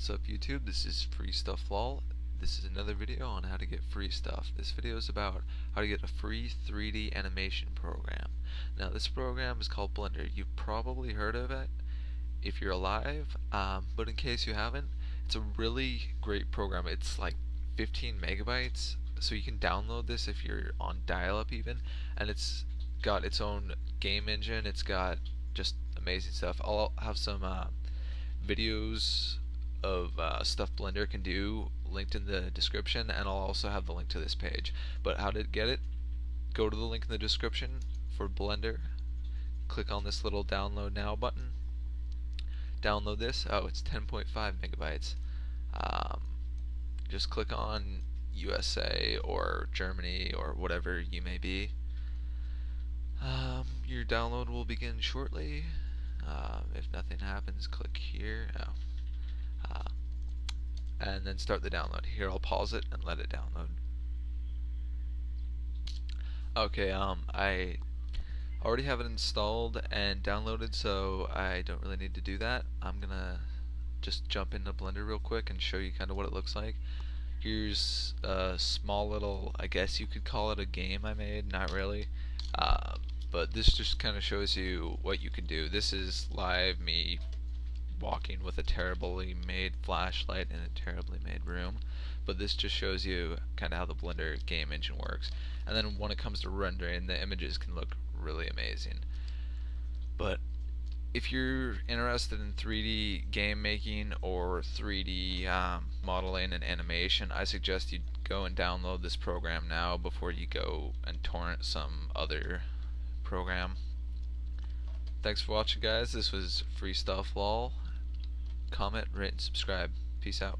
What's up YouTube? This is Free Stuff Lol. This is another video on how to get free stuff. This video is about how to get a free 3D animation program. Now this program is called Blender. You've probably heard of it if you're alive, um, but in case you haven't, it's a really great program. It's like 15 megabytes, so you can download this if you're on dial-up even, and it's got its own game engine. It's got just amazing stuff. I'll have some uh, videos of uh, stuff Blender can do linked in the description and I'll also have the link to this page. But how to get it? Go to the link in the description for Blender. Click on this little download now button. Download this. Oh it's 10.5 megabytes. Um, just click on USA or Germany or whatever you may be. Um, your download will begin shortly. Um, if nothing happens click here. Oh and then start the download. Here I'll pause it and let it download. Okay, um, I already have it installed and downloaded so I don't really need to do that. I'm gonna just jump into Blender real quick and show you kind of what it looks like. Here's a small little, I guess you could call it a game I made, not really. Uh, but this just kind of shows you what you can do. This is live me walking with a terribly made flashlight in a terribly made room. But this just shows you kind of how the Blender game engine works. And then when it comes to rendering the images can look really amazing. But if you're interested in 3D game making or 3D um, modeling and animation I suggest you go and download this program now before you go and torrent some other program. Thanks for watching guys, this was Free Stuff Lol comment, rate, and subscribe. Peace out.